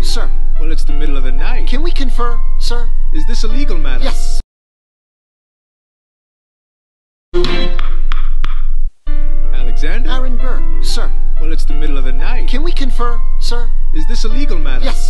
sir? Well, it's the middle of the night. Can we confer, sir? Is this a legal matter? Yes. Alexander? Aaron Burr, sir. Well, it's the middle of the night. Can we confer, sir? Is this a legal matter? Yes.